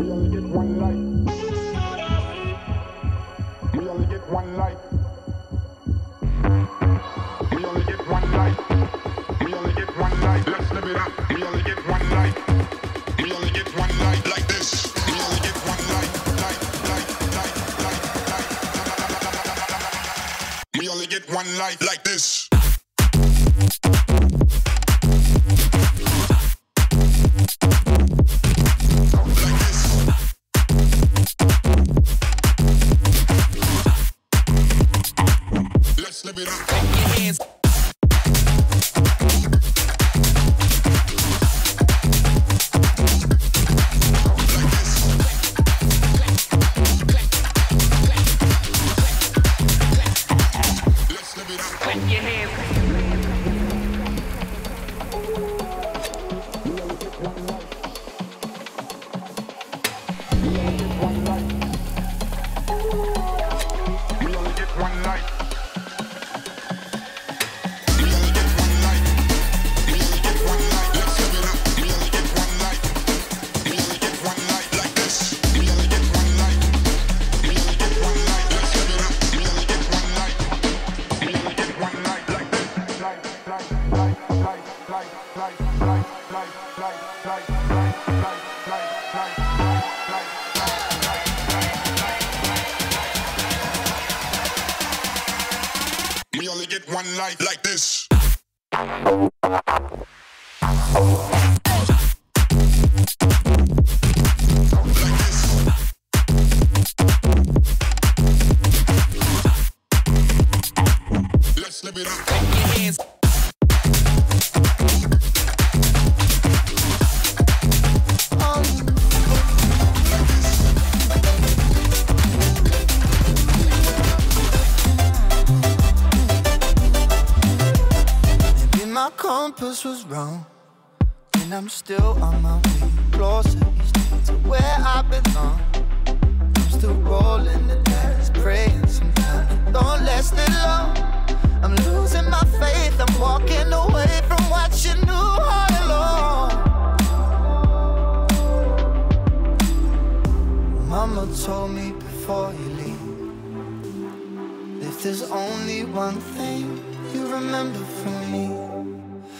You only get one life. You only get one life. We only get one life. We only get one life. Let's live it up. We only get one life. We only get one life like this. We only get one life. Life, life, life, life, life. We only get one life like this. Live it up. One life like this. Like this. Let's live it up. Compass was wrong. And I'm still on my way closer each day to where I belong. I'm still rolling the dice, praying sometimes. it Don't last it long. I'm losing my faith. I'm walking away from what you knew all along. Mama told me before you leave. If there's only one thing you remember from me,